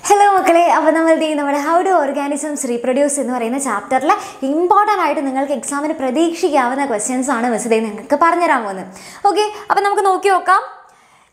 Hello മക്കളെ അപ്പോൾ നമ്മൾ ദേ നമ്മുടെ ഹൗ ഡു ഓർഗാനിസംസ് റീപ്രൊഡ്യൂസ് എന്ന് പറയുന്ന ചാപ്റ്ററിൽ ഇമ്പോർട്ടന്റ് ആയിട്ട് നിങ്ങൾക്ക് എക്സാമിന് പ്രതീക്ഷിക്കാവുന്ന ക്വസ്റ്റ്യൻസ് ആണ് മിസ് നിങ്ങൾക്ക് പറഞ്ഞുതരാൻ പോകുന്നത്. ഓക്കെ അപ്പോൾ നമുക്ക് നോക്കി നോക്കാം.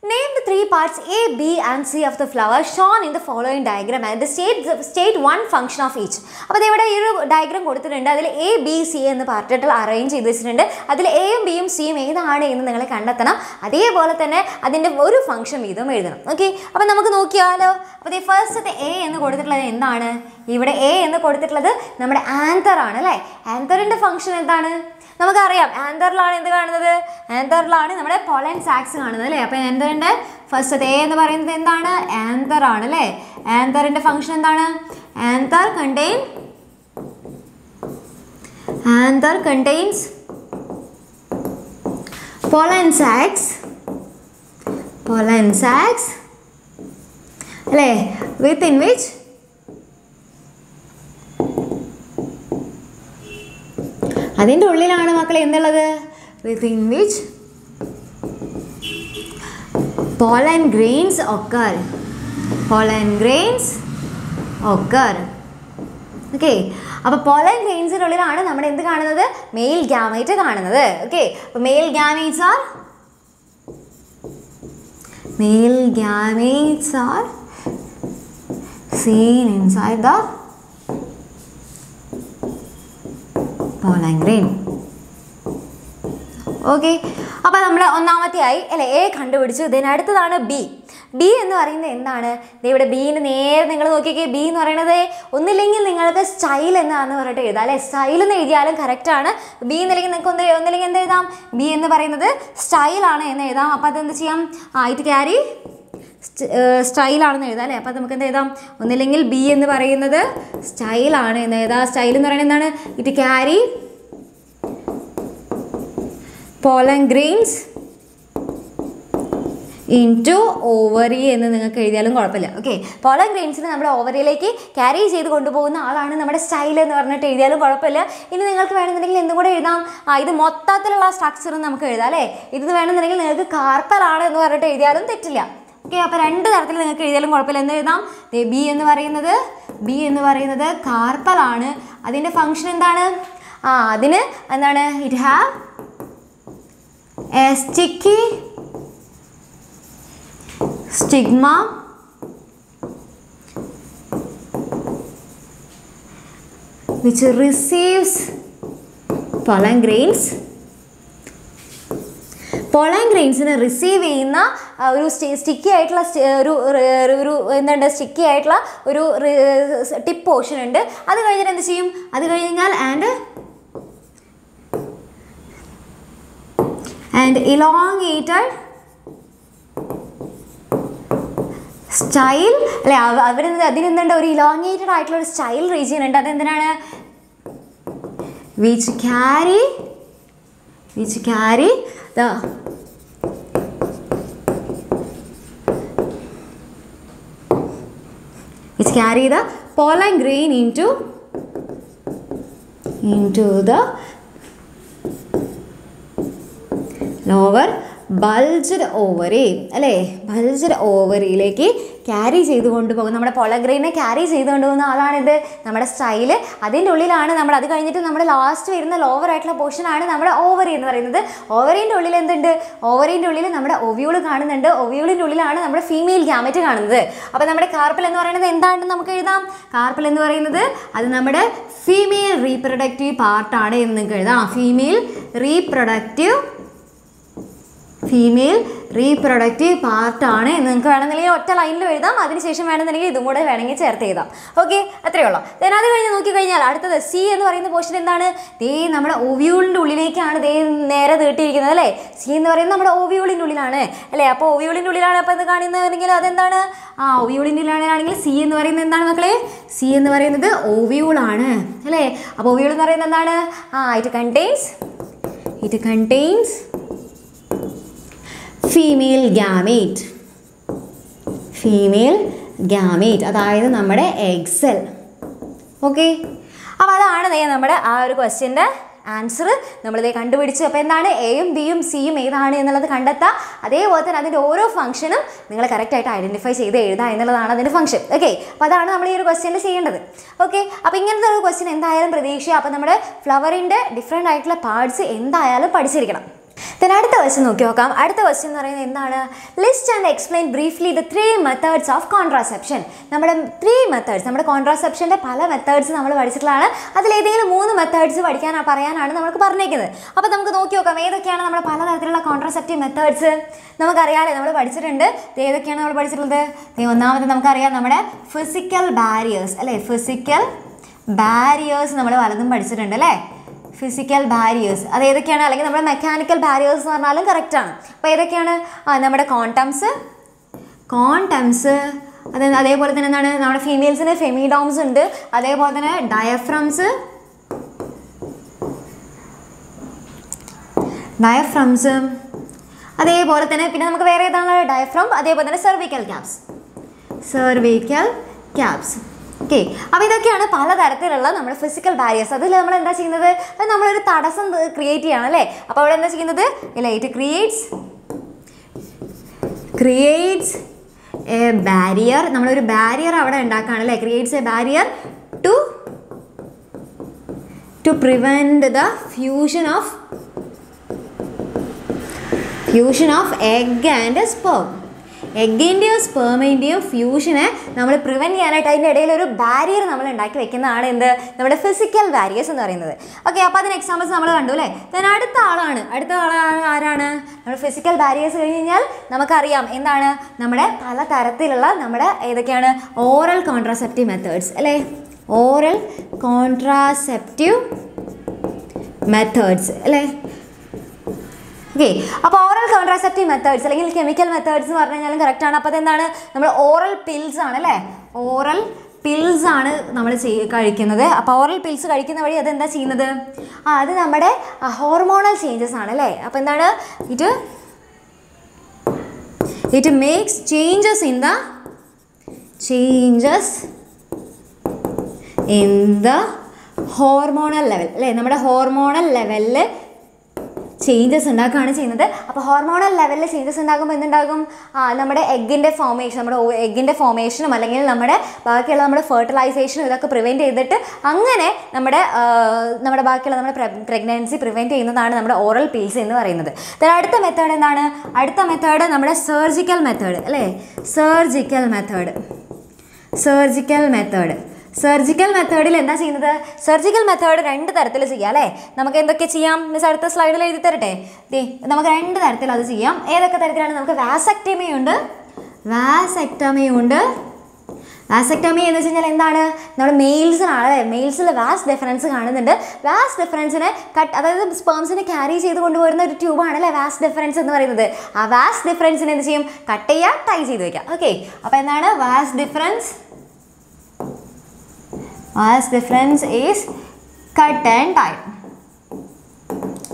Name three three parts A B and C of the flower shown in the following diagram and state state one function of each അപ്പോൾ ഇവിടെ ഈ ഒരു ഡയഗ്രാം കൊടുത്തിട്ടുണ്ട്. അതിൽ എ ബി സി എന്ന് പാർട്ടിട്ട് അറേഞ്ച് ചെയ്ത് വെച്ചിട്ടുണ്ട്. അതിൽ എയും ബിയും സിയും ഏതാണ് എന്ന് നിങ്ങൾ കണ്ടെത്തണം. അതേപോലെ തന്നെ അതിന്റെ ഒരു ഫംഗ്ഷൻ വീതം എഴുതണം. ഓക്കെ അപ്പോൾ നമുക്ക് നോക്കിയാലോ? അപ്പോൾ ഈ ഫസ്റ്റത്തെ എ എന്ന് കൊടുത്തിട്ടുള്ളത് എന്താണ്? ഇവിടെ എ എന്ന് കൊടുത്തിട്ടുള്ളത് നമ്മുടെ ആൻതർ ആണ് അല്ലേ? ആൻതറിന്റെ ഫംഗ്ഷൻ എന്താണ്? നമുക്കറിയാം ആന്തറിലാണ് എന്ത് കാണുന്നത്? ആന്തറിലാണ് നമ്മുടെ പൊളൻ സാക്സ് കാണുന്നത് അല്ലേ? അപ്പോൾ ആന്തറിന്റെ ഫസ്റ്റ് എ എന്ന് പറയുന്നത് എന്താണ്? ആന്തർ ആണ് അല്ലേ? ആന്തറിന്റെ ഫംഗ്ഷൻ എന്താണ്? Anther contain anther contains pollen sacs. Pollen sacs. അല്ലേ? വിത്ത് ഇൻ വിച്ച് അതിന്റെ ഉള്ളിലാണ് മക്കളെ with within which pollen grains occur pollen grains occur okay അപ്പോൾ പോളൻ ഗ്രെയിൻസിന്റെ ഉള്ളിലാണ് നമ്മൾ എന്ത് കാണുന്നത്? മെയിൽ ഗ്യാമേറ്റ് കാണുന്നത്. Okay male gametes are male gametes are seen inside the pollen grain okay അപ്പോൾ നമ്മൾ ഒന്നാമത്തെ ആയി അല്ലേ എ കണ്ടുപിടിച്ചു. ഇതിന് അടുത്തതാണ് ബി ബി എന്ന് പറയുന്നത് എന്താണ്? ഇവിടെ ബീന് നേരെ നിങ്ങൾ നോക്കിക്കേ. ബി എന്ന് പറയുന്നത് ഒന്നില്ലെങ്കിൽ നിങ്ങൾക്ക് സ്റ്റൈൽ എന്നാന്ന് പറഞ്ഞിട്ട് എഴുതാം അല്ലേ? സ്റ്റൈൽ എന്ന് എഴുതിയാലും കറക്റ്റാണ് ബി എന്നില്ലെങ്കിൽ നിങ്ങൾക്ക് ഒന്ന് ഒന്നില്ലെങ്കിൽ എന്ത് എഴുതാം? ബി എന്ന് പറയുന്നത് സ്റ്റൈലാണ് എന്ന് എഴുതാം. അപ്പോൾ അതെന്ത് ചെയ്യാം? ആ ഇത് ക്യാരി സ്റ്റൈലാണെന്ന് എഴുതാം അല്ലേ? അപ്പോൾ നമുക്ക് എന്ത് എഴുതാം? ഒന്നില്ലെങ്കിൽ ബി എന്ന് പറയുന്നത് സ്റ്റൈലാണ് എന്ന് എഴുതാം. സ്റ്റൈൽ എന്ന് പറയുന്നത് എന്താണ്? It carry pollen grains into ovary എന്ന് നിങ്ങൾക്ക് എഴുതിയാലും കുഴപ്പമില്ല. ഓക്കെ പോളൻ ഗ്രെയിൻസിന് നമ്മൾ ഓവറിയിലേക്ക് ക്യാരി ചെയ്ത് കൊണ്ടുപോകുന്ന ആളാണ് നമ്മുടെ സ്റ്റൈൽ എന്ന് പറഞ്ഞിട്ട് എഴുതിയാലും കുഴപ്പമില്ല. ഇനി നിങ്ങൾക്ക് വേണമെന്നുണ്ടെങ്കിൽ എന്തും കൂടെ എഴുതാം. ആ ഇത് മൊത്തത്തിലുള്ള സ്ട്രക്ചർ നമുക്ക് എഴുതാം അല്ലേ? ഇത് വേണമെന്നുണ്ടെങ്കിൽ നിങ്ങൾക്ക് കാർപ്പലാണ് എന്ന് പറഞ്ഞിട്ട് എഴുതിയാലും തെറ്റില്ല. ഓക്കെ അപ്പോൾ രണ്ട് തരത്തിൽ നിങ്ങൾക്ക് എഴുതിയാലും കുഴപ്പമില്ല. എന്ന് എഴുതാം? ബി എന്ന് പറയുന്നത് ബി എന്ന് പറയുന്നത് കാർപ്പലാണ് അതിന്റെ ഫങ്ഷൻ എന്താണ്? ആ അതിന് എന്താണ്? It have a sticky stigma which receives pollen grains. Pollen ഗ്രെയിൻസിന് receive ചെയ്യുന്ന ഒരു സ്റ്റിക്കി ആയിട്ടുള്ള ഒരു ഒരു എന്തുണ്ട് സ്റ്റിക്കി ആയിട്ടുള്ള ഒരു ടിപ്പ് പോർഷൻ ഉണ്ട്. അത് കഴിഞ്ഞിട്ട് എന്ത് ചെയ്യും? അത് കഴിഞ്ഞാൽ ആൻഡ് ആൻഡ് ഇലോങ്ങേറ്റഡ് സ്റ്റൈൽ അല്ലെ അവർ അതിനെന്തുണ്ട് ഒരു ഇലോങ്ങേറ്റഡ് ആയിട്ടുള്ള ഒരു സ്റ്റൈൽ റീജിയൻ ഉണ്ട് അതെന്തിനാണ്? Which carry which carry the which carry the pollen grain into into the lower bulged ovary അല്ലേ? ബൾജഡ് ഓവറിയിലേക്ക് ക്യാരി ചെയ്ത് കൊണ്ടുപോകും നമ്മുടെ പൊളഗ്രെയിനെ ക്യാരി ചെയ്ത് കൊണ്ടുപോകുന്ന ആളാണിത്. നമ്മുടെ സ്റ്റൈൽ അതിന്റെ ഉള്ളിലാണ് നമ്മൾ അത് കഴിഞ്ഞിട്ട് നമ്മുടെ ലാസ്റ്റ് വരുന്ന ലോവർ ആയിട്ടുള്ള പോർഷനാണ് നമ്മുടെ ഓവറി എന്ന് പറയുന്നത്. ഓവറിന്റെ ഉള്ളിൽ എന്തുണ്ട്? ഓവറിന്റെ ഉള്ളിൽ നമ്മുടെ ഒവ്യൂൾ കാണുന്നുണ്ട്. ഒവ്യൂളിന്റെ ഉള്ളിലാണ് നമ്മുടെ ഫീമെയിൽ ഗ്യാമറ്റ് കാണുന്നത്. അപ്പോൾ നമ്മുടെ കാർപ്പൽ എന്ന് പറയുന്നത് എന്താണെന്ന് നമുക്ക് എഴുതാം? കാർപ്പൽ എന്ന് പറയുന്നത് അത് നമ്മുടെ ഫീമെയിൽ റീപ്രൊഡക്റ്റീവ് പാർട്ടാണ് എന്ന് നമുക്ക് എഴുതാം. ഫീമെയിൽ റീപ്രൊഡക്റ്റീവ് ഫീമെയിൽ റീപ്രൊഡക്റ്റീവ് പാർട്ടാണ് എന്ന് നിങ്ങൾക്ക് വേണമെന്നുണ്ടെങ്കിൽ ഒറ്റ ലൈനിൽ എഴുതാം. അതിനുശേഷം വേണമെന്നുണ്ടെങ്കിൽ ഇതും കൂടെ വേണമെങ്കിൽ ചേർത്ത് എഴുതാം. ഓക്കെ അത്രയേ ഉള്ളൂ. ദെൻ അത് കഴിഞ്ഞ് നോക്കിക്കഴിഞ്ഞാൽ അടുത്തത് സി എന്ന് പറയുന്ന പോർഷൻ എന്താണ്? ദേ നമ്മുടെ ഒവ്യൂളിന്റെ ഉള്ളിലേക്കാണ് ദേ നേരെ തീട്ടിയിരിക്കുന്നത് അല്ലേ? സി എന്ന് പറയുന്നത് നമ്മുടെ ഒവ്യൂളിന്റെ ഉള്ളിലാണ്. അല്ലേ? അപ്പോൾ ഒവ്യൂളിന്റെ ഉള്ളിലാണ് അപ്പോൾ ഇത് കാണുന്നതെങ്കിൽ അതെന്താണ്? ആ ഒവ്യൂളിന്റെ ഉള്ളിലാണെങ്കിൽ സി എന്ന് പറയുന്നത് എന്താണ് മക്കളെ? സി എന്ന് പറയുന്നത് ഒവ്യൂളാണ് അല്ലേ? അപ്പോൾ ഓവിയൂൾ എന്ന് പറയുന്നത് എന്താണ്? ആ it contains it contains female gamete female gamete അതായത് നമ്മുടെ എക്സൽ ഓക്കെ അപ്പോൾ അതാണ് നമ്മുടെ ആ ഒരു ക്വസ്റ്റ്യന്റെ ആൻസർ നമ്മളിത് കണ്ടുപിടിച്ചു. അപ്പോൾ എന്താണ് എയും ബിയും സിയും ഏതാണ് എന്നുള്ളത് കണ്ടെത്താം. അതേപോലെ തന്നെ അതിന്റെ ഓരോ ഫംഗ്ഷനും നിങ്ങൾ കറക്റ്റായിട്ട് ഐഡന്റിഫൈ ചെയ്ത് എഴുതുക എന്നുള്ളതാണ് അതിന്റെ ഫംഗ്ഷൻ ഓക്കെ അപ്പോൾ അതാണ് നമ്മൾ ഈ ഒരു ക്വസ്റ്റ്യനിൽ ചെയ്യേണ്ടത്. ഓക്കെ അപ്പോൾ ഇങ്ങനത്തെ ഒരു ക്വസ്റ്റ്യൻ എന്തായാലും പ്രതീക്ഷ അപ്പോൾ നമ്മുടെ ഫ്ലവറിന്റെ ഡിഫറെന്റ് ആയിട്ടുള്ള പാർട്സ് എന്തായാലും പഠിച്ചിരിക്കണം. Then അടുത്ത വശം നോക്കി നോക്കാം. അടുത്ത വശം എന്ന് പറയുന്നത് എന്താണ്? List and explain briefly the three methods of contraception നമ്മുടെ ത്രീ മെത്തേഡ്സ് നമ്മുടെ കോൺട്രാസെപ്ഷന്റെ പല മെത്തേഡ്സ് നമ്മൾ പഠിച്ചിട്ടുള്ളതാണ്. അതിലേതെങ്കിലും മൂന്ന് മെത്തേഡ്സ് പഠിക്കാൻ പറയാനാണ് നമുക്ക് പറഞ്ഞേക്കുന്നത്. അപ്പോൾ നമുക്ക് നോക്കി നോക്കാം. ഏതൊക്കെയാണ് നമ്മുടെ പലതരത്തിലുള്ള കോൺട്രാസെപ്റ്റീവ് മെത്തേഡ്സ് നമുക്കറിയാമല്ലേ നമ്മൾ പഠിച്ചിട്ടുണ്ട്. ഏതൊക്കെയാണ് നമ്മൾ പഠിച്ചിട്ടുള്ളത്? ഒന്നാമത് നമുക്കറിയാം നമ്മുടെ ഫിസിക്കൽ ബാരിയേഴ്സ് അല്ലേ? ഫിസിക്കൽ ബാരിയേഴ്സ് നമ്മൾ പലതും പഠിച്ചിട്ടുണ്ട് അല്ലേ? ഫിസിക്കൽ ബാരിയേഴ്സ് അത് ഏതൊക്കെയാണ്? അല്ലെങ്കിൽ നമ്മുടെ മെക്കാനിക്കൽ ബാരിയേഴ്സ് എന്ന് പറഞ്ഞാലും കറക്റ്റാണ് അപ്പോൾ ഏതൊക്കെയാണ്? നമ്മുടെ കോണ്ടംസ് കോണ്ടംസ് അത് അതേപോലെ തന്നെ എന്താണ്? നമ്മുടെ ഫീമെയിൽസിന് ഫെമിഡോംസ് ഉണ്ട്. അതേപോലെ തന്നെ ഡയഫ്രംസ് ഡയഫ്രംസ് അതേപോലെ തന്നെ പിന്നെ നമുക്ക് വേറെ ഏതാണ്? ഡയഫ്രം അതേപോലെ തന്നെ cervical caps cervical caps okay അപ്പോൾ ഇതൊക്കെയാണ് പലതരത്തിലുള്ള നമ്മുടെ ഫിസിക്കൽ ബാരിയേഴ്സ് അതിൽ നമ്മൾ എന്താ ചെയ്യുന്നത്? അത് നമ്മളൊരു തടസ്സം ക്രിയേറ്റ് ചെയ്യണം അല്ലേ? അപ്പോൾ അവിടെ എന്താ ചെയ്യുന്നത്? ഇല്ല it creates creates a barrier നമ്മളൊരു ബാരിയർ അവിടെ ഉണ്ടാക്കുകയാണ് അല്ലേ? Creates a barrier to to prevent the fusion of fusion of egg and sperm എഗ്ഗിന്റെയോ സ്പേമിന്റെയോ ഫ്യൂഷനെ നമ്മൾ പ്രിവെന്റ് ചെയ്യാനായിട്ട് അതിന്റെ ഇടയിൽ ഒരു ബാരിയർ നമ്മൾ ഉണ്ടാക്കി വെക്കുന്നതാണ് എന്ത്? നമ്മുടെ ഫിസിക്കൽ ബാരിയേഴ്സ് എന്ന് പറയുന്നത്. ഓക്കെ അപ്പോൾ അതിന് എക്സാമ്പിൾസ് നമ്മൾ കണ്ടു അല്ലേ? Then അടുത്ത ആളാണ്. അടുത്ത ആളാണ് ആരാണ്? നമ്മൾ ഫിസിക്കൽ ബാരിയേഴ്സ് കഴിഞ്ഞ് കഴിഞ്ഞാൽ നമുക്കറിയാം എന്താണ്? നമ്മുടെ പല തരത്തിലുള്ള നമ്മുടെ ഏതൊക്കെയാണ്? ഓറൽ കോൺട്രാസെപ്റ്റീവ് മെത്തേഡ്സ് അല്ലേ? ഓറൽ കോൺട്രാസെപ്റ്റീവ് മെത്തേഡ്സ് അല്ലേ? ഓക്കെ. അപ്പോൾ ഓറൽ കോൺട്രാസെപ്റ്റീവ് മെത്തേഡ്സ് അല്ലെങ്കിൽ കെമിക്കൽ മെത്തേഡ്സ് എന്ന് പറഞ്ഞു കഴിഞ്ഞാലും കറക്റ്റ് ആണ്. അപ്പോൾ അതെന്താണ് നമ്മൾ ഓറൽ പിൽസ് ആണ് അല്ലേ? ഓറൽ പിൽസ് ആണ് നമ്മൾ കഴിക്കുന്നത്. അപ്പോൾ ഓറൽ പിൽസ് കഴിക്കുന്ന വഴി അതെന്താ ചെയ്യുന്നത്? ആ അത് നമ്മുടെ ഹോർമോണൽ ചേഞ്ചസ് ആണ് അല്ലേ? അപ്പോൾ എന്താണ്? It it makes changes in the changes in the hormonal level അല്ലേ? നമ്മുടെ ഹോർമോണൽ ലെവലിൽ ചേഞ്ചസ് ഉണ്ടാക്കുകയാണ് ചെയ്യുന്നത്. അപ്പോൾ ഹോർമോണൽ ലെവലിൽ ചേഞ്ചസ് ഉണ്ടാകുമ്പോൾ എന്തുണ്ടാകും? നമ്മുടെ എഗ്ഗിന്റെ ഫോമേഷൻ നമ്മുടെ എഗ്ഗിന്റെ ഫോമേഷനും അല്ലെങ്കിൽ നമ്മുടെ ബാക്കിയുള്ള നമ്മുടെ ഫെർട്ടിലൈസേഷനും ഇതൊക്കെ പ്രിവെന്റ് ചെയ്തിട്ട് അങ്ങനെ നമ്മുടെ നമ്മുടെ ബാക്കിയുള്ള നമ്മുടെ പ്രഗ്നൻസി പ്രിവെന്റ് ചെയ്യുന്നതാണ് നമ്മുടെ ഓറൽ പീൽസ് എന്ന് പറയുന്നത്. അടുത്ത മെത്തേഡ് എന്താണ്? അടുത്ത മെത്തേഡ് നമ്മുടെ സർജിക്കൽ മെത്തേഡ് അല്ലേ? Surgical method surgical method surgical മെത്തേഡിൽ എന്താ ചെയ്യുന്നത്? സർജിക്കൽ മെത്തേഡ് രണ്ട് തരത്തിൽ ചെയ്യാം അല്ലേ? നമുക്ക് എന്തൊക്കെ ചെയ്യാം? മിസ് അടുത്ത സ്ലൈഡിൽ എഴുതി തരട്ടെ. ദേ നമുക്ക് രണ്ട് തരത്തിൽ അത് ചെയ്യാം. ഏതൊക്കെ തരത്തിലാണ്? നമുക്ക് വാസക്ടമി ഉണ്ട്. വാസക്ടമി എന്ന് വെച്ച് കഴിഞ്ഞാൽ എന്താണ്? നമ്മുടെ മെയിൽസിനാണ് അല്ലേ? മെയിൽസിൽ വാസ് ഡിഫറൻസ് കാണുന്നുണ്ട്. വാസ് ഡിഫറൻസിനെ കട്ട് അതായത് സ്പേംസിനെ ക്യാരി ചെയ്ത് കൊണ്ടുപോകുന്ന ഒരു ട്യൂബാണ് അല്ലേ? വാസ് ഡിഫറൻസ് എന്ന് പറയുന്നത്. ആ വാസ് ഡിഫറൻസിനെ എന്ത് ചെയ്യും? കട്ട് ചെയ്യുക ടൈ ചെയ്ത് വെക്കാം ഓക്കെ അപ്പോൾ എന്താണ്? Vas deferens mass difference is cut and tie.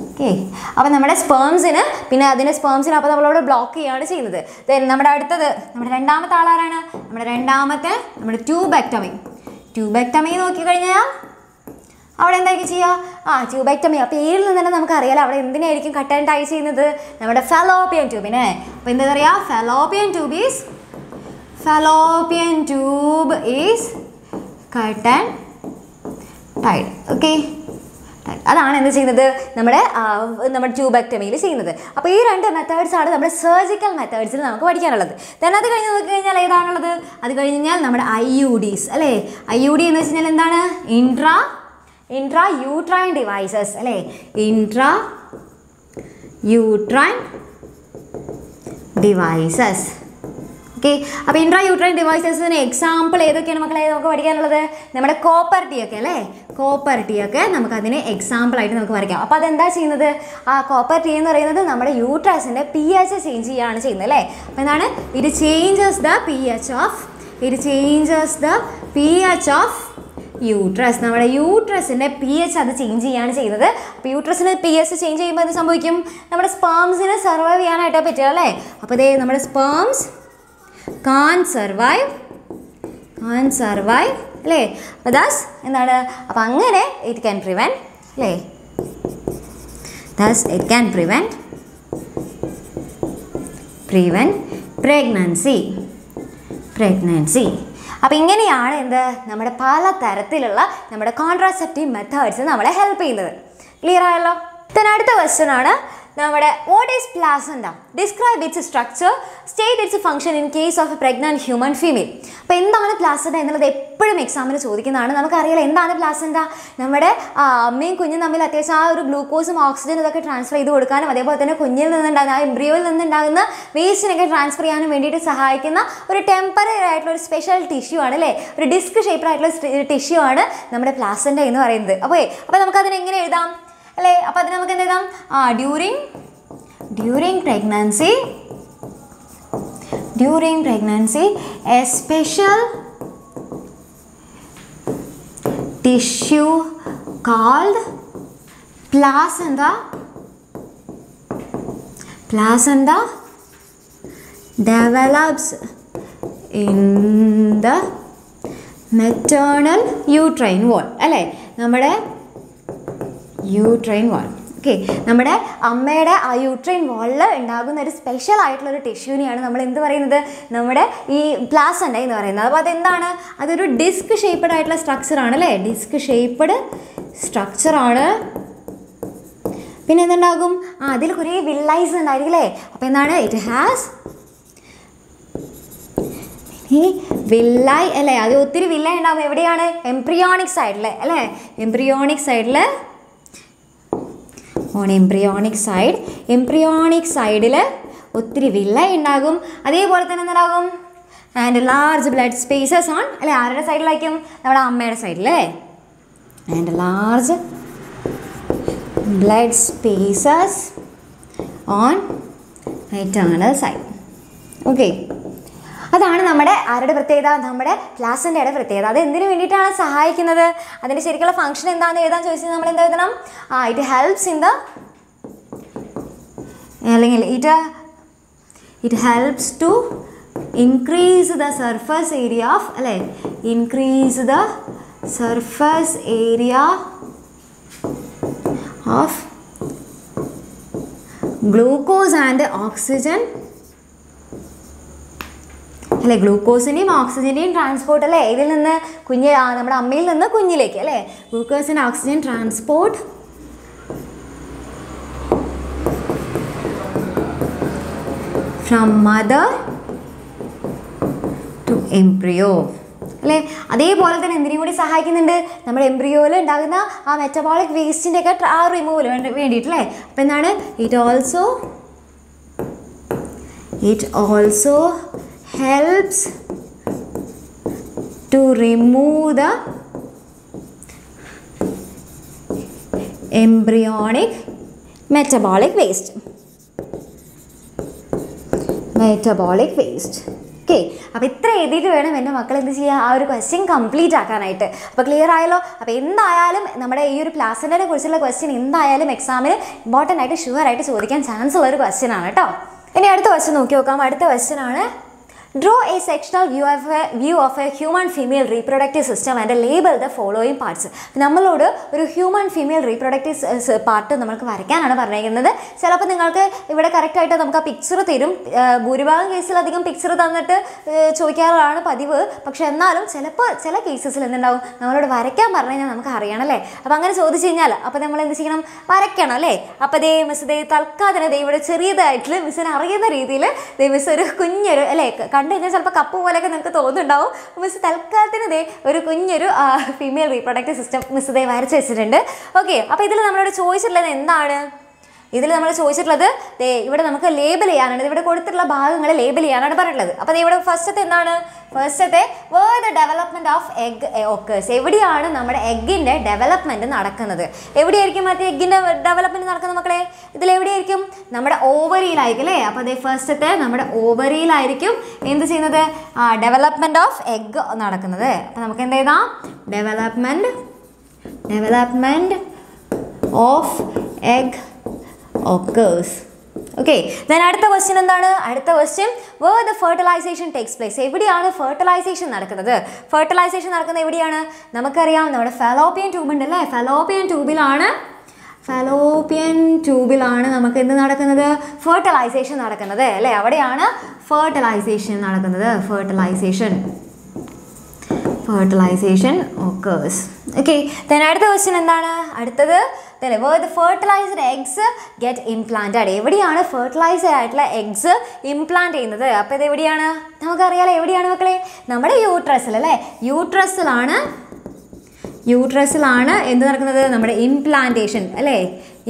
Okay അപ്പോൾ നമ്മുടെ സ്പേംസിന് പിന്നെ അതിന്റെ സ്പേംസിന് അപ്പോൾ നമ്മളവിടെ ബ്ലോക്ക് ചെയ്യുകയാണ് ചെയ്യുന്നത്. ദെൻ നമ്മുടെ അടുത്തത് നമ്മുടെ രണ്ടാമത്തെ ആളാരാണ് നമ്മുടെ രണ്ടാമത്തെ നമ്മുടെ ട്യൂബെക്ടമി ട്യൂബെക്ടമി നോക്കിക്കഴിഞ്ഞാൽ അവിടെ എന്തായിരിക്കും ചെയ്യുക ആ ട്യൂബെക്ടമി അപ്പോൾ പേരിൽ നിന്ന് തന്നെ നമുക്കറിയാലോ അവിടെ എന്തിനായിരിക്കും കട്ട് ആൻഡ് ടൈ ചെയ്യുന്നത്? നമ്മുടെ ഫെലോപ്പിയൻ ട്യൂബിനെ അപ്പോൾ എന്താ പറയുക fallopian tube is fallopian tube is cut and tied okay അതാണ് എന്ത് ചെയ്യുന്നത്? നമ്മുടെ നമ്മുടെ ട്യൂബക്ടമിയിൽ ചെയ്യുന്നത്. അപ്പോൾ ഈ രണ്ട് മെത്തേഡ്സാണ് നമ്മുടെ സർജിക്കൽ മെത്തേഡ്സിൽ നമുക്ക് പഠിക്കാനുള്ളത്. ദെൻ അത് കഴിഞ്ഞ് നോക്കി കഴിഞ്ഞാൽ ഏതാണുള്ളത്? അത് കഴിഞ്ഞ് കഴിഞ്ഞാൽ നമ്മുടെ ഐ യു ഡീസ് അല്ലേ? ഐ യു ഡി എന്ന് വെച്ച് കഴിഞ്ഞാൽ എന്താണ്? ഇൻട്രാ ഇൻട്രാ യൂട്രൈൻ ഡിവൈസസ് അല്ലേ? ഇൻട്രാ യൂട്രൈൻ ഡിവൈസസ് ഓക്കെ അപ്പോൾ ഇൻട്രാ യൂട്രൈൻ ഡിവൈസസിന് എക്സാമ്പിൾ ഏതൊക്കെയാണ് മക്കളെ നമുക്ക് പഠിക്കാനുള്ളത്? നമ്മുടെ കോപ്പർ ടീ ഒക്കെ അല്ലേ? കോപ്പർ ടീ ഒക്കെ നമുക്കതിന് എക്സാമ്പിൾ ആയിട്ട് നമുക്ക് വരയ്ക്കാം. അപ്പോൾ അതെന്താ ചെയ്യുന്നത്? ആ കോപ്പർ ടീ എന്ന് പറയുന്നത് നമ്മുടെ യൂട്രസിന്റെ പി എച്ച് ചേഞ്ച് ചെയ്യുകയാണ് ചെയ്യുന്നത് അല്ലേ? അപ്പോൾ എന്താണ്? It changes the P H of it changes the P H of uterus നമ്മുടെ യൂട്രസിന്റെ പി എച്ച് അത് ചേഞ്ച് ചെയ്യാണ് ചെയ്യുന്നത്. അപ്പോൾ യൂട്രസിന് പി എച്ച് ചേഞ്ച് ചെയ്യുമ്പോൾ എന്ത് സംഭവിക്കും? നമ്മുടെ സ്പേംസിനെ സർവൈവ് ചെയ്യാനായിട്ട് പറ്റുക അല്ലേ? അപ്പോൾ ഇതേ നമ്മുടെ sperms can survive can survive അല്ലേ? അപ്പോൾ ദാസ് എന്താണ്? അപ്പോൾ അങ്ങനെ ഇറ്റ് ക്യാൻ പ്രിവെന്റ് അല്ലേ? Thus it can prevent prevent pregnancy pregnancy അപ്പോൾ ഇങ്ങനെയാണ് എന്ത്? നമ്മുടെ പല തരത്തിലുള്ള നമ്മുടെ കോൺട്രാസെപ്റ്റീവ് മെത്തേഡ്സ് നമ്മളെ ഹെൽപ്പ് ചെയ്യുന്നത്. ക്ലിയർ ആയല്ലോ? Then അടുത്ത ക്വസ്റ്റ്യൻ ആണ്. നമ്മുടെ what is placenta describe its structure state its function in case of a pregnant human female അപ്പോൾ എന്താണ് പ്ലാസൻഡ എന്നുള്ളത് എപ്പോഴും എക്സാമിന് ചോദിക്കുന്നതാണ്. നമുക്കറിയാലോ എന്താണ് പ്ലാസൻഡ നമ്മുടെ അമ്മയും കുഞ്ഞും തമ്മിൽ അത്യാവശ്യം ആ ഒരു ഗ്ലൂക്കോസും ഓക്സിജനും ഇതൊക്കെ ട്രാൻസ്ഫർ ചെയ്ത് കൊടുക്കാനും അതേപോലെ തന്നെ കുഞ്ഞിൽ നിന്നുണ്ടാകുന്ന ആ എംബ്രിയോയിൽ നിന്നുണ്ടാകുന്ന വേസ്റ്റിനൊക്കെ ട്രാൻസ്ഫർ ചെയ്യാനും വേണ്ടിയിട്ട് സഹായിക്കുന്ന ഒരു ടെമ്പററി ആയിട്ടുള്ള ഒരു സ്പെഷ്യൽ ടിഷ്യൂ ആണ് അല്ലേ? ഒരു ഡിസ്ക് ഷേപ്പ് ആയിട്ടുള്ള ടിഷ്യൂ ആണ് നമ്മുടെ പ്ലാസൻഡ എന്ന് പറയുന്നത്. അപ്പോൾ അപ്പോൾ നമുക്കതിനെങ്ങനെ എഴുതാം? അല്ലേ അപ്പോൾ അതിന് നമുക്ക് എന്ത് എഴുതാം ആ during during pregnancy during pregnancy a special tissue called placenta placenta develops in the maternal uterine wall അല്ലേ നമ്മുടെ യൂട്രൈൻ വാൾ ഓക്കെ നമ്മുടെ അമ്മയുടെ ആ യൂട്രൈൻ വാളിൽ ഉണ്ടാകുന്ന ഒരു സ്പെഷ്യൽ ആയിട്ടുള്ള ഒരു ടിഷ്യൂനെയാണ് നമ്മൾ എന്ത് പറയുന്നത്? നമ്മുടെ ഈ പ്ലാസൻഡ എന്ന് പറയുന്നത്. അപ്പോൾ അതെന്താണ്? അതൊരു ഡിസ്ക് ഷേപ്പഡ് ആയിട്ടുള്ള സ്ട്രക്ചറാണ് അല്ലേ? ഡിസ്ക് ഷേപ്പഡ് സ്ട്രക്ചറാണ് പിന്നെ എന്തുണ്ടാകും? ആ അതിൽ കുറേ വില്ലൈസ് ഉണ്ടായിരിക്കും അല്ലേ? അപ്പോൾ എന്താണ്? ഇറ്റ് ഹാസ് ഈ അല്ലേ? അത് ഒത്തിരി വില്ല ഉണ്ടാകും എവിടെയാണ്? എംബ്രിയോണിക് സൈഡിൽ അല്ലേ? എംബ്രിയോണിക് സൈഡിൽ ഓൺ എംബ്രിയോണിക് സൈഡ് എംബ്രിയോണിക് സൈഡിൽ ഒത്തിരി വില്ല ഉണ്ടാകും അതേപോലെ തന്നെ എന്താകും and large blood spaces on അല്ലെ? ആരുടെ സൈഡിലായിരിക്കും നമ്മുടെ അമ്മയുടെ സൈഡിലേ and large blood spaces on maternal side okay അതാണ് നമ്മുടെ ആരുടെ പ്രത്യേകത? നമ്മുടെ പ്ലാസന്റെയുടെ പ്രത്യേകത? അത് എന്തിനു വേണ്ടിയിട്ടാണ് സഹായിക്കുന്നത്? അതിന്റെ ശരിക്കുള്ള ഫംഗ്ഷൻ എന്താണെന്ന് എഴുതാൻ ചോദിച്ചാൽ നമ്മൾ എന്താ എഴുതണം? ആ ഇറ്റ് ഹെൽപ്സ് ഇൻ ദ അല്ലെങ്കിൽ it it helps to increase the surface area of അല്ലേ? Increase the surface area of glucose and oxygen അല്ലേ? ഗ്ലൂക്കോസിന്റെയും ഓക്സിജന്റെയും ട്രാൻസ്പോർട്ട് അല്ലേ? ഇതിൽ നിന്ന് കുഞ്ഞ് നമ്മുടെ അമ്മയിൽ നിന്ന് കുഞ്ഞിലേക്ക് അല്ലേ? Glucose and oxygen transport from mother to embryo അല്ലേ? അതേപോലെ തന്നെ എന്തിനും കൂടി സഹായിക്കുന്നുണ്ട്? നമ്മുടെ എംബ്രിയോയിൽ ഉണ്ടാകുന്ന ആ മെറ്റബോളിക് വേസ്റ്റിന്റെ ഒക്കെ ആ റിമൂവൽ വേണ്ടിയിട്ട് അല്ലേ അപ്പം എന്താണ്? It also it also helps to remove the embryonic metabolic waste. Metabolic waste okay അപ്പോൾ ഇത്ര എഴുതിയിട്ട് വേണം എന്റെ മക്കൾ എന്ത് ചെയ്യുക ആ ഒരു ക്വസ്റ്റ്യൻ കംപ്ലീറ്റ് ആക്കാനായിട്ട്. അപ്പോൾ ക്ലിയർ ആയല്ലോ? അപ്പോൾ എന്തായാലും നമ്മുടെ ഈ ഒരു പ്ലാസന്റിനെ കുറിച്ചുള്ള ക്വസ്റ്റ്യൻ എന്തായാലും എക്സാമിന് ഇമ്പോർട്ടന്റ് ആയിട്ട് ഷുവർ ആയിട്ട് ചോദിക്കാൻ ചാൻസ് ഉള്ള ഒരു ക്വസ്റ്റ്യൻ ആണ് കേട്ടോ. ഇനി അടുത്ത ക്വസ്റ്റ്യൻ നോക്കി നോക്കാം. അടുത്ത ക്വസ്റ്റ്യൻ ആണ് draw a sectional view of a view of a human female reproductive system and label the following parts നമ്മളോട് ഒരു ഹ്യൂമൻ ഫീമെയിൽ റീപ്രൊഡക്റ്റീവ് പാർട്ട് നമുക്ക് വരയ്ക്കാനാണ് പറഞ്ഞിരിക്കുന്നത്. ചിലപ്പോൾ നിങ്ങൾക്ക് ഇവിടെ കറക്റ്റായിട്ട് നമുക്ക് ആ പിക്ചർ തരും. ഭൂരിഭാഗം കേസിലധികം പിക്ചർ തന്നിട്ട് ചോദിക്കാറാണ് പതിവ്. പക്ഷെ എന്നാലും ചിലപ്പോൾ ചില കേസസിൽ എന്തുണ്ടാവും? നമ്മളോട് വരയ്ക്കാൻ പറഞ്ഞു കഴിഞ്ഞാൽ നമുക്ക് അറിയണം അല്ലേ? അപ്പോൾ അങ്ങനെ ചോദിച്ചു കഴിഞ്ഞാൽ അപ്പോൾ നമ്മൾ എന്ത് ചെയ്യണം? വരയ്ക്കണം അല്ലേ? അപ്പോൾ ദേ മിസ് ദേ തൽക്കാതെ ദേ ഇവിടെ ചെറിയതായിട്ട് മിസ്സിന് അറിയുന്ന രീതിയിൽ ദേ മിസ് ഒരു കുഞ്ഞൊരു അല്ലേ കണ്ടു കഴിഞ്ഞാൽ ചിലപ്പോൾ കപ്പ് പോലെയൊക്കെ നിങ്ങൾക്ക് തോന്നുന്നുണ്ടാവും. മിസ് തൽക്കാലത്തിന് ദേ ഒരു കുഞ്ഞൊരു ഫീമെയിൽ റീപ്രൊഡക്റ്റീവ് സിസ്റ്റം മിസ് ദേ വരച്ച് വെച്ചിട്ടുണ്ട്. ഓക്കെ അപ്പോൾ ഇതിൽ നമ്മളോട് ചോദിച്ചിട്ടുള്ളത് എന്താണ്? ഇതിൽ നമ്മൾ ചോദിച്ചിട്ടുള്ളത് ദേ ഇവിടെ നമുക്ക് ലേബൽ ചെയ്യാനാണ് ഇവിടെ കൊടുത്തിട്ടുള്ള ഭാഗങ്ങൾ ലേബൽ ചെയ്യാനാണ് പറഞ്ഞിട്ടുള്ളത്. അപ്പോൾ ദേ ഇവിടെ ഫസ്റ്റത്തെ എന്താണ്? ഫസ്റ്റത്തെ where the development of egg occurs എവിടെയാണ് നമ്മുടെ എഗ്ഗിന്റെ ഡെവലപ്മെന്റ് നടക്കുന്നത്? എവിടെയായിരിക്കും മറ്റേ എഗ്ഗിന്റെ ഡെവലപ്മെന്റ് നടക്കുന്നത് മക്കളെ? ഇതിൽ എവിടെയായിരിക്കും? നമ്മുടെ ഓവറിയിലായിരിക്കും അല്ലേ? അപ്പോൾ അതേ ഫസ്റ്റത്തെ നമ്മുടെ ഓവറിയിലായിരിക്കും എന്ത് ചെയ്യുന്നത്? ഡെവലപ്മെന്റ് ഓഫ് എഗ് നടക്കുന്നത്. അപ്പോൾ നമുക്ക് എന്ത് ചെയ്താം development development of egg occurs. Okay then അടുത്ത ക്വസ്റ്റ്യൻ എന്താണ്? അടുത്ത question where the fertilisation takes place എവിടെയാണ് ഫെർട്ടിലൈസേഷൻ നടക്കുന്നത്? ഫെർട്ടിലൈസേഷൻ നടക്കുന്നത് എവിടെയാണ്? നമുക്കറിയാം നമ്മുടെ ഫെലോപ്പിയൻ ട്യൂബ് ഉണ്ട് അല്ലേ ഫെലോപ്പിയൻ ട്യൂബിലാണ് ഫലോപ്പിയൻ ട്യൂബിലാണ് നമുക്ക് എന്ത് നടക്കുന്നത്? ഫെർട്ടിലൈസേഷൻ നടക്കുന്നത് അല്ലേ? അവിടെയാണ് ഫെർട്ടിലൈസേഷൻ നടക്കുന്നത് fertilisation fertilisation occurs okay then അടുത്ത ക്വസ്റ്റ്യൻ എന്താണ്? അടുത്തത് അല്ലേ where the fertilised eggs get implanted എവിടെയാണ് ഫെർട്ടിലൈസ്ഡ് ആയിട്ടുള്ള എഗ്സ് ഇംപ്ലാന്റ് ചെയ്യുന്നത്? അപ്പോൾ ഇത് എവിടെയാണ്? നമുക്കറിയാലോ എവിടെയാണ് മക്കളെ? നമ്മുടെ യൂട്രസിൽ അല്ലേ? യൂട്രസിലാണ് യൂട്രസിലാണ് എന്ത് നടക്കുന്നത്? നമ്മുടെ ഇംപ്ലാന്റേഷൻ അല്ലേ?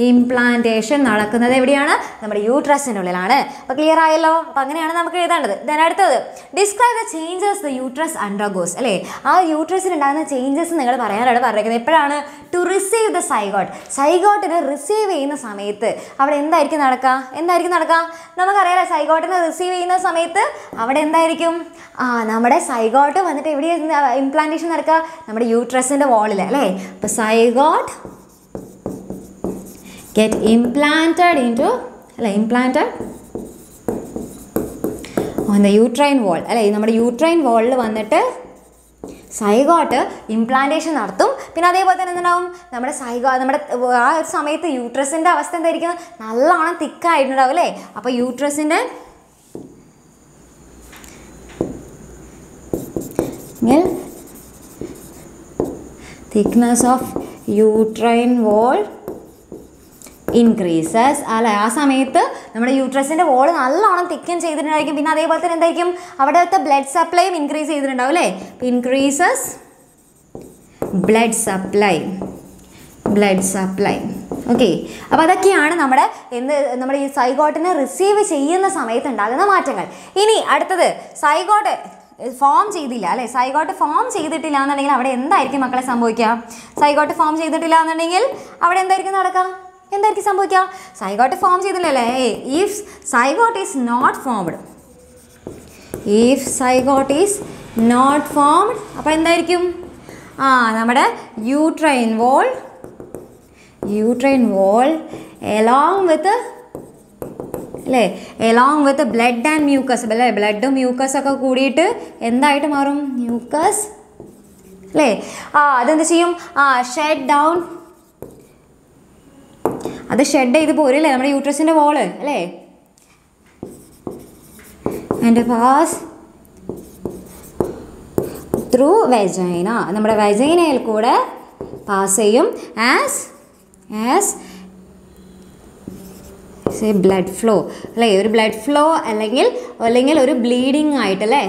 ഇംപ്ലാന്റേഷൻ നടക്കുന്നത് എവിടെയാണ്? നമ്മുടെ യൂട്രസിനുള്ളിലാണ് അപ്പോൾ ക്ലിയർ ആയല്ലോ? അപ്പോൾ അങ്ങനെയാണ് നമുക്ക് എഴുതേണ്ടത്. ദൻ അടുത്തത്. Describe the changes the uterus undergoes അല്ലേ? ആ യൂട്രസിനുണ്ടാകുന്ന ചേഞ്ചസ് നിങ്ങൾ പറയാനാണ് പറഞ്ഞിരിക്കുന്നത്. എപ്പോഴാണ്? ടു റിസീവ് ദ സൈഗോട്ട് സൈഗോട്ടിനെ റിസീവ് ചെയ്യുന്ന സമയത്ത് അവിടെ എന്തായിരിക്കും നടക്കുക? എന്തായിരിക്കും നടക്കുക? നമുക്കറിയാലോ സൈഗോട്ടിനെ റിസീവ് ചെയ്യുന്ന സമയത്ത് അവിടെ എന്തായിരിക്കും? ആ നമ്മുടെ സൈഗോട്ട് വന്നിട്ട് എവിടെയാണ് ഇംപ്ലാന്റേഷൻ നടക്കുക? നമ്മുടെ യൂട്രസിന്റെ വോളിൽ അല്ലേ? അപ്പോൾ സൈഗോട്ട് get implanted into അല്ലേ implanted on the uterine wall. അല്ലേ നമ്മുടെ യൂട്രൈൻ വാളിൽ വന്നിട്ട് സൈഗോട്ട് ഇംപ്ലാന്റേഷൻ നടത്തും. പിന്നെ അതേപോലെ തന്നെ എന്തുണ്ടാവും? നമ്മുടെ സൈഗോ നമ്മുടെ ആ ഒരു സമയത്ത് യൂട്രസിന്റെ അവസ്ഥ എന്തായിരിക്കും? നല്ലോണം തിക്കായിട്ടുണ്ടാവും അല്ലേ? അപ്പോൾ യൂട്രസിന്റെ thickness of uterine wall increases അല്ലേ? ആ സമയത്ത് നമ്മുടെ യൂട്രസിന്റെ വോൾ നല്ലോണം തിക്കൻ ചെയ്തിട്ടുണ്ടായിരിക്കും. പിന്നെ അതേപോലെ തന്നെ എന്തായിരിക്കും? അവിടുത്തെ ബ്ലഡ് സപ്ലൈയും ഇൻക്രീസ് ചെയ്തിട്ടുണ്ടാവും അല്ലേ? Increases blood supply blood supply okay അപ്പോൾ അതൊക്കെയാണ് നമ്മുടെ എന്ത് നമ്മുടെ ഈ സൈഗോട്ടിനെ റിസീവ് ചെയ്യുന്ന സമയത്ത് ഉണ്ടാകുന്ന മാറ്റങ്ങൾ. ഇനി അടുത്തത് സൈഗോട്ട് ഫോം ചെയ്തില്ല അല്ലേ? സൈഗോട്ട് ഫോം ചെയ്തിട്ടില്ല എന്നുണ്ടെങ്കിൽ അവിടെ എന്തായിരിക്കും മക്കളെ സംഭവിക്കുക? സൈഗോട്ട് ഫോം ചെയ്തിട്ടില്ല എന്നുണ്ടെങ്കിൽ അവിടെ എന്തായിരിക്കും നടക്കുക? എന്തായിരിക്കും സംഭവിക്കുക? Zygote form ചെയ്തില്ലല്ലേ? If zygote is not formed if zygote is not formed അപ്പോൾ എന്തായിരിക്കും? ആ നമ്മുടെ uterine wall uterine wall along with അല്ലേ? Along with blood and mucus അല്ലേ? ബ്ലഡും മ്യൂക്കസ് ഒക്കെ കൂടിയിട്ട് എന്തായിട്ട് മാറും? മ്യൂക്കസ് അല്ലേ? ആ അതെന്ത് ചെയ്യും? ആ ഷെഡ് ഡൗൺ അത് ഷെഡ് ചെയ്ത് പോരല്ലേ? നമ്മുടെ യൂട്രസിന്റെ വോൾ അല്ലേ? ആൻഡ് പാസ് ത്രൂ വെജൈന നമ്മുടെ വെജൈനയിൽ കൂടെ പാസ് ചെയ്യും. ആസ് ആസ് ബ്ലഡ് ഫ്ലോ അല്ലേ? ഒരു ബ്ലഡ് ഫ്ലോ അല്ലെങ്കിൽ അല്ലെങ്കിൽ ഒരു ബ്ലീഡിങ് ആയിട്ട് അല്ലേ?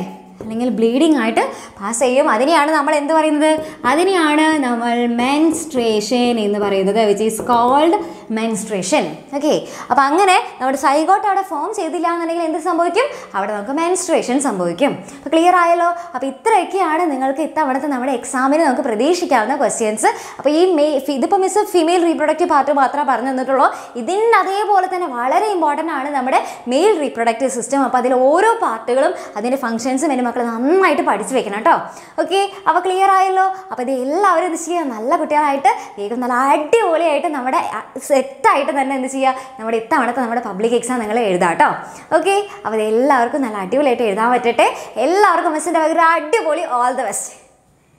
അല്ലെങ്കിൽ ബ്ലീഡിംഗ് ആയിട്ട് പാസ് ചെയ്യും. അതിനെയാണ് നമ്മൾ എന്ത് പറയുന്നത്? അതിനെയാണ് നമ്മൾ മെൻസ്ട്രേഷൻ എന്ന് പറയുന്നത് which is called menstruation okay അപ്പോൾ അങ്ങനെ നമ്മുടെ സൈഗോട്ട് അവിടെ ഫോം ചെയ്തില്ല എന്നുണ്ടെങ്കിൽ എന്ത് സംഭവിക്കും? അവിടെ നമുക്ക് മെൻസ്ട്രേഷൻ സംഭവിക്കും. അപ്പോൾ ക്ലിയർ ആയല്ലോ? അപ്പോൾ ഇത്രയൊക്കെയാണ് നിങ്ങൾക്ക് ഇത്തവണത്തെ നമ്മുടെ എക്സാമിന് നമുക്ക് പ്രതീക്ഷിക്കാവുന്ന ക്വസ്റ്റ്യൻസ് അപ്പോൾ ഈ മെയ് ഇതിപ്പോൾ മിസ് ഫീമെയിൽ റീപ്രൊഡക്റ്റീവ് പാർട്ട് മാത്രമേ പറഞ്ഞു തന്നിട്ടുള്ളൂ. ഇതിന് അതേപോലെ തന്നെ വളരെ ഇമ്പോർട്ടന്റ് ആണ് നമ്മുടെ മെയിൽ റീപ്രൊഡക്റ്റീവ് സിസ്റ്റം അപ്പോൾ അതിൽ ഓരോ പാർട്ടുകളും അതിന്റെ ഫംഗ്ഷൻസും എന്റെ മക്കൾ നന്നായിട്ട് പഠിച്ചു വെക്കണം കേട്ടോ ഓക്കെ അപ്പോൾ ക്ലിയർ ആയല്ലോ? അപ്പോൾ ഇത് എല്ലാവരും എന്ത് ചെയ്യുക നല്ല കുട്ടികളായിട്ട് വേഗം നല്ല അടിപൊളിയായിട്ട് നമ്മുടെ സെറ്റായിട്ട് തന്നെ എന്ത് ചെയ്യുക നമ്മുടെ ഇത്തവണത്തെ നമ്മുടെ പബ്ലിക് എക്സാം നിങ്ങൾ എഴുതാം കേട്ടോ ഓക്കെ അപ്പോൾ എല്ലാവർക്കും നല്ല അടിപൊളിയായിട്ട് എഴുതാൻ പറ്റട്ടെ. എല്ലാവർക്കും മിസ്സിന്റെ ഭയങ്കര അടിപൊളി ഓൾ ദ ബെസ്റ്റ്